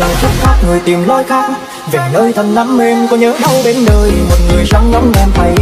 lời khúc khác người tìm lối khác. Về nơi thân lắm em có nhớ đâu bên đời một người sáng ngóng em hay